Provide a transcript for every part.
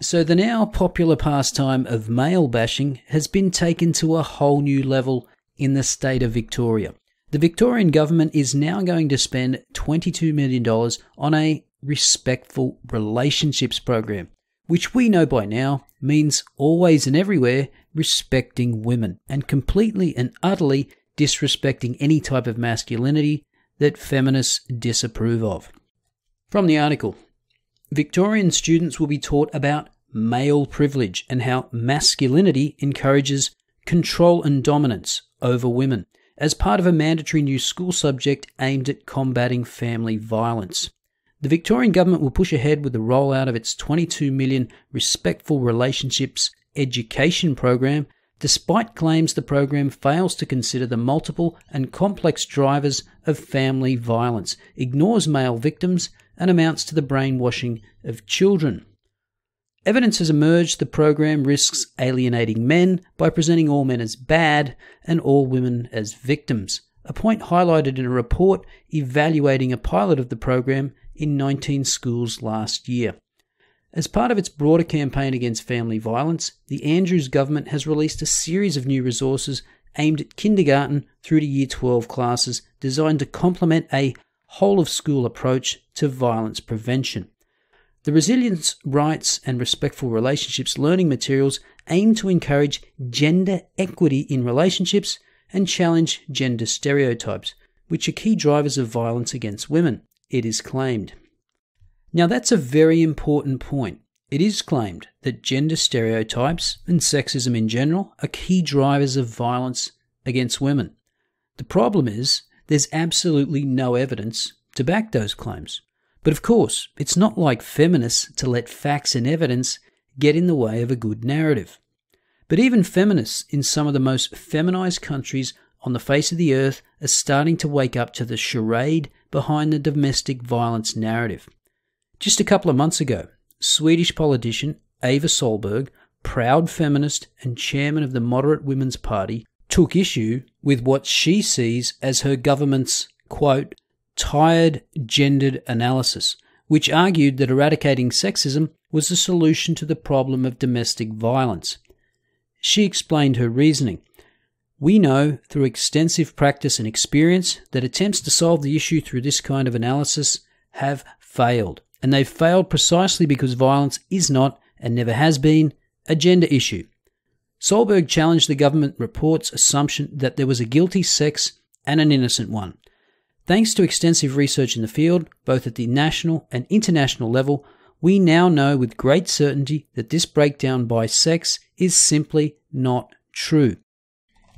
So, the now popular pastime of male bashing has been taken to a whole new level in the state of Victoria. The Victorian government is now going to spend $22 million on a respectful relationships program, which we know by now means always and everywhere respecting women and completely and utterly disrespecting any type of masculinity that feminists disapprove of. From the article Victorian students will be taught about male privilege and how masculinity encourages control and dominance over women as part of a mandatory new school subject aimed at combating family violence. The Victorian government will push ahead with the rollout of its 22 million Respectful Relationships education program, despite claims the program fails to consider the multiple and complex drivers of family violence, ignores male victims, and amounts to the brainwashing of children. Evidence has emerged the program risks alienating men by presenting all men as bad and all women as victims, a point highlighted in a report evaluating a pilot of the program in 19 schools last year. As part of its broader campaign against family violence, the Andrews government has released a series of new resources aimed at kindergarten through to year 12 classes designed to complement a whole of school approach to violence prevention. The Resilience, Rights and Respectful Relationships learning materials aim to encourage gender equity in relationships and challenge gender stereotypes, which are key drivers of violence against women, it is claimed. Now, that's a very important point. It is claimed that gender stereotypes and sexism in general are key drivers of violence against women. The problem is there's absolutely no evidence to back those claims. But of course, it's not like feminists to let facts and evidence get in the way of a good narrative. But even feminists in some of the most feminized countries on the face of the earth are starting to wake up to the charade behind the domestic violence narrative. Just a couple of months ago, Swedish politician Eva Solberg, proud feminist and chairman of the Moderate Women's Party, took issue with what she sees as her government's, quote, tired gendered analysis, which argued that eradicating sexism was the solution to the problem of domestic violence. She explained her reasoning. We know through extensive practice and experience that attempts to solve the issue through this kind of analysis have failed. And they've failed precisely because violence is not, and never has been, a gender issue. Solberg challenged the government report's assumption that there was a guilty sex and an innocent one. Thanks to extensive research in the field, both at the national and international level, we now know with great certainty that this breakdown by sex is simply not true.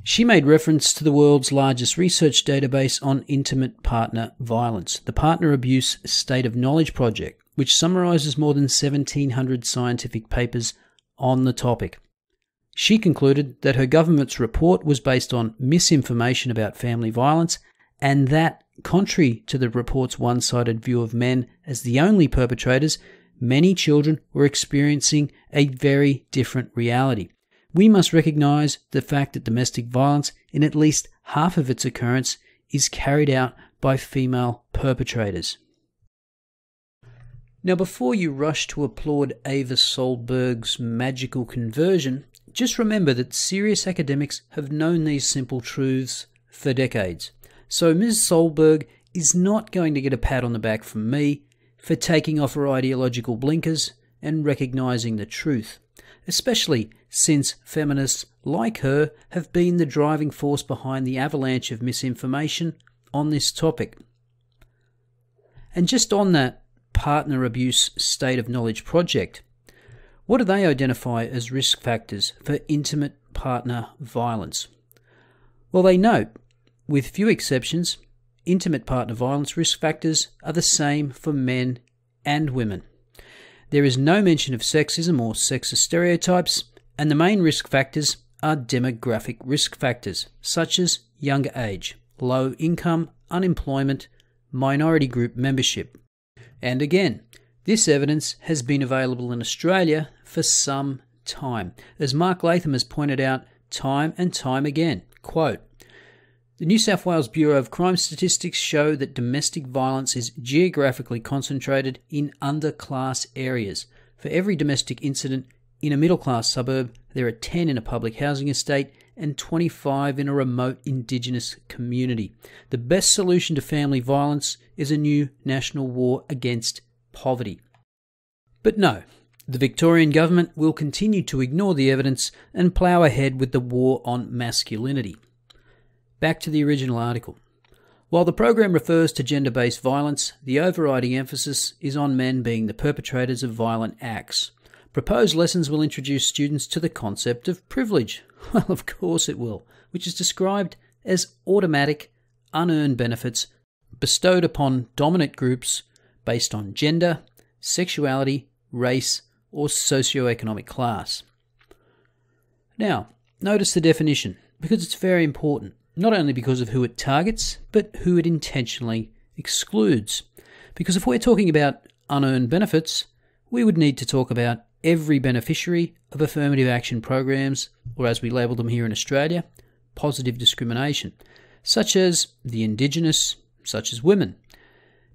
She made reference to the world's largest research database on intimate partner violence, the Partner Abuse State of Knowledge Project, which summarizes more than 1,700 scientific papers on the topic. She concluded that her government's report was based on misinformation about family violence and that, contrary to the report's one sided view of men as the only perpetrators, many children were experiencing a very different reality. We must recognize the fact that domestic violence, in at least half of its occurrence, is carried out by female perpetrators. Now, before you rush to applaud Ava Solberg's magical conversion, just remember that serious academics have known these simple truths for decades. So, Ms. Solberg is not going to get a pat on the back from me for taking off her ideological blinkers and recognizing the truth especially since feminists like her have been the driving force behind the avalanche of misinformation on this topic. And just on that partner abuse state of knowledge project, what do they identify as risk factors for intimate partner violence? Well, they note, with few exceptions, intimate partner violence risk factors are the same for men and women. There is no mention of sexism or sexist stereotypes, and the main risk factors are demographic risk factors, such as younger age, low income, unemployment, minority group membership. And again, this evidence has been available in Australia for some time. As Mark Latham has pointed out time and time again, quote, the New South Wales Bureau of Crime Statistics show that domestic violence is geographically concentrated in underclass areas, For every domestic incident in a middle class suburb, there are 10 in a public housing estate and 25 in a remote Indigenous community. The best solution to family violence is a new national war against poverty. But no, the Victorian government will continue to ignore the evidence and plough ahead with the war on masculinity. Back to the original article. While the program refers to gender based violence, the overriding emphasis is on men being the perpetrators of violent acts. Proposed lessons will introduce students to the concept of privilege. Well, of course it will, which is described as automatic, unearned benefits bestowed upon dominant groups based on gender, sexuality, race, or socioeconomic class. Now, notice the definition, because it's very important, not only because of who it targets, but who it intentionally excludes. Because if we're talking about unearned benefits, we would need to talk about every beneficiary of affirmative action programs, or as we label them here in Australia, positive discrimination, such as the Indigenous, such as women.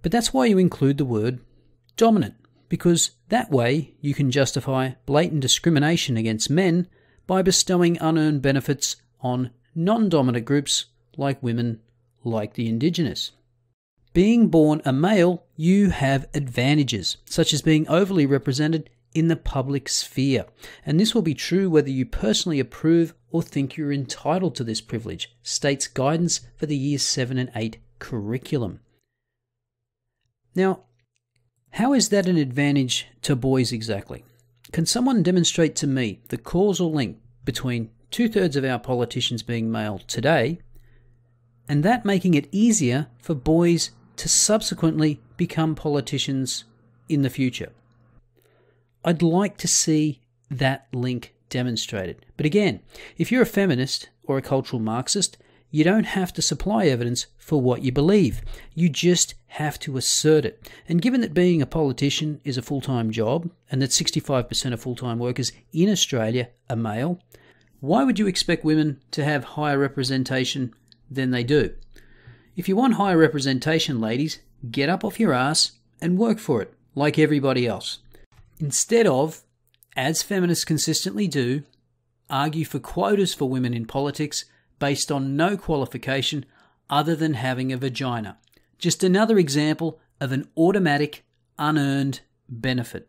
But that's why you include the word dominant, because that way you can justify blatant discrimination against men by bestowing unearned benefits on non dominant groups like women, like the Indigenous. Being born a male, you have advantages, such as being overly represented in the public sphere. And this will be true whether you personally approve or think you're entitled to this privilege, states guidance for the years 7 and 8 curriculum. Now, how is that an advantage to boys exactly? Can someone demonstrate to me the causal link between two thirds of our politicians being male today and that making it easier for boys to subsequently become politicians in the future? I'd like to see that link demonstrated. But again, if you're a feminist or a cultural Marxist, you don't have to supply evidence for what you believe. You just have to assert it. And given that being a politician is a full time job and that 65% of full time workers in Australia are male, why would you expect women to have higher representation than they do? If you want higher representation, ladies, get up off your ass and work for it, like everybody else. Instead of, as feminists consistently do, argue for quotas for women in politics based on no qualification other than having a vagina. Just another example of an automatic, unearned benefit.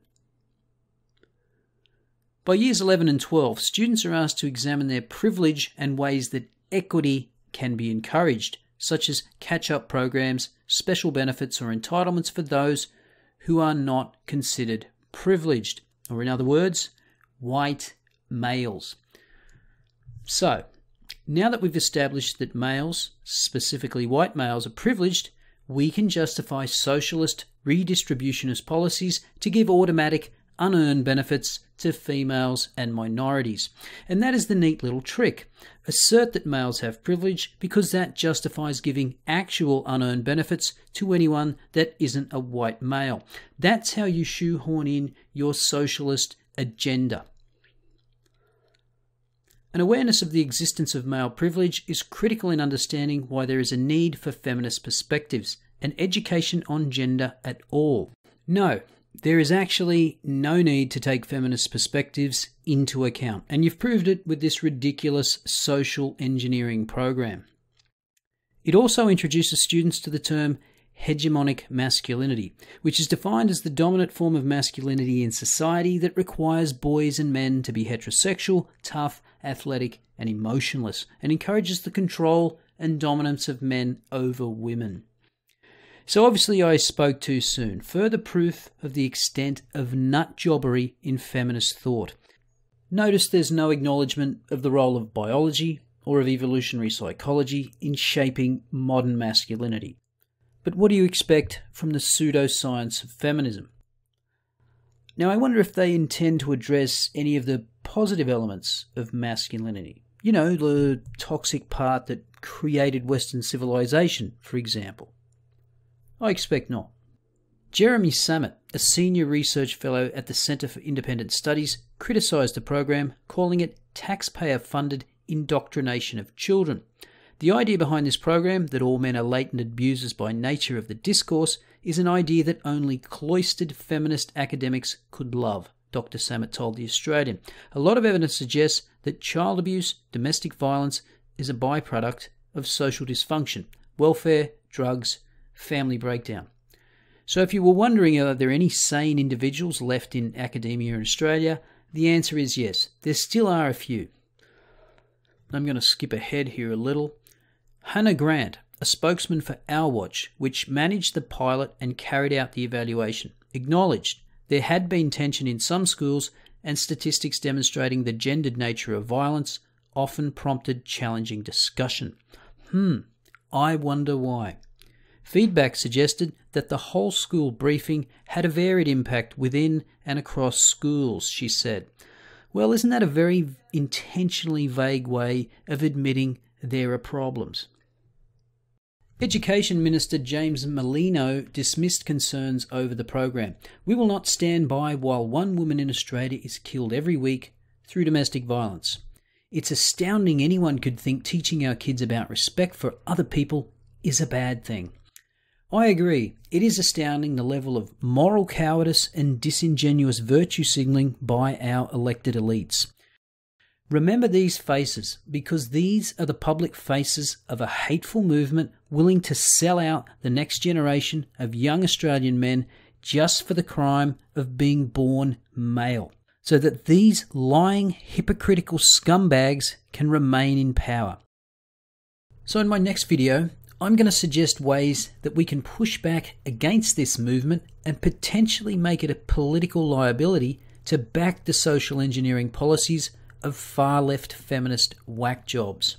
By years 11 and 12, students are asked to examine their privilege and ways that equity can be encouraged, such as catch up programs, special benefits, or entitlements for those who are not considered privileged, or in other words, white males. So, now that we've established that males, specifically white males, are privileged, we can justify socialist redistributionist policies to give automatic unearned benefits to females and minorities. And that is the neat little trick. Assert that males have privilege because that justifies giving actual unearned benefits to anyone that isn't a white male. That's how you shoehorn in your socialist agenda. An awareness of the existence of male privilege is critical in understanding why there is a need for feminist perspectives and education on gender at all. No, there is actually no need to take feminist perspectives into account, and you've proved it with this ridiculous social engineering program. It also introduces students to the term hegemonic masculinity, which is defined as the dominant form of masculinity in society that requires boys and men to be heterosexual, tough, athletic, and emotionless, and encourages the control and dominance of men over women. So obviously I spoke too soon. Further proof of the extent of nut jobbery in feminist thought. Notice there's no acknowledgement of the role of biology or of evolutionary psychology in shaping modern masculinity. But what do you expect from the pseudoscience of feminism? Now, I wonder if they intend to address any of the positive elements of masculinity. You know, the toxic part that created Western civilization, for example. I expect not. Jeremy Sammut, a senior research fellow at the Centre for Independent Studies, criticised the program, calling it taxpayer funded indoctrination of children. The idea behind this program, that all men are latent abusers by nature of the discourse, is an idea that only cloistered feminist academics could love. Dr. Sammut told The Australian. A lot of evidence suggests that child abuse, domestic violence, is a byproduct of social dysfunction, welfare, drugs, family breakdown. So, if you were wondering, are there any sane individuals left in academia in Australia? The answer is yes. There still are a few. I'm going to skip ahead here a little. Hannah Grant, a spokesman for Our Watch, which managed the pilot and carried out the evaluation, acknowledged there had been tension in some schools and statistics demonstrating the gendered nature of violence often prompted challenging discussion. Hmm, I wonder why. Feedback suggested that the whole school briefing had a varied impact within and across schools, she said. Well, isn't that a very intentionally vague way of admitting there are problems? Education Minister James Merlino dismissed concerns over the program. We will not stand by while one woman in Australia is killed every week through domestic violence. It's astounding anyone could think teaching our kids about respect for other people is a bad thing. I agree. It is astounding the level of moral cowardice and disingenuous virtue signalling by our elected elites. Remember these faces because these are the public faces of a hateful movement willing to sell out the next generation of young Australian men just for the crime of being born male, so that these lying, hypocritical scumbags can remain in power. So, in my next video, I'm going to suggest ways that we can push back against this movement and potentially make it a political liability to back the social engineering policies of far left feminist whack jobs.